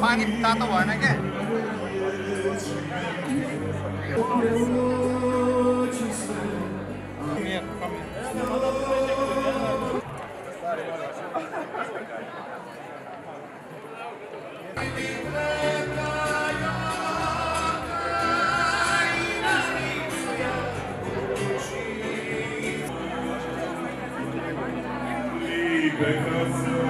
पानी बताता हुआ ना क्या Because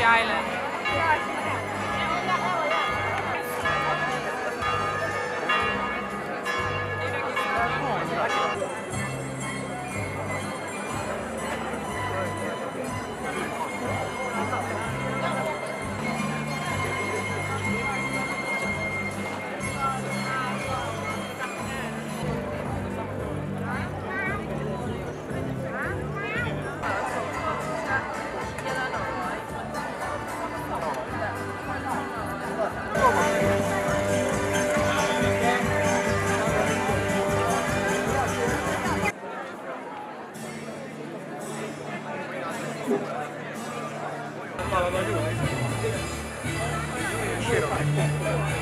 Island. 爸爸妈就我一个人睡了